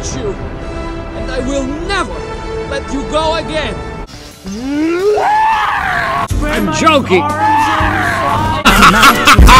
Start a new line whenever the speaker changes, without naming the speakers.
you, and I will never let you go again.
I'm joking.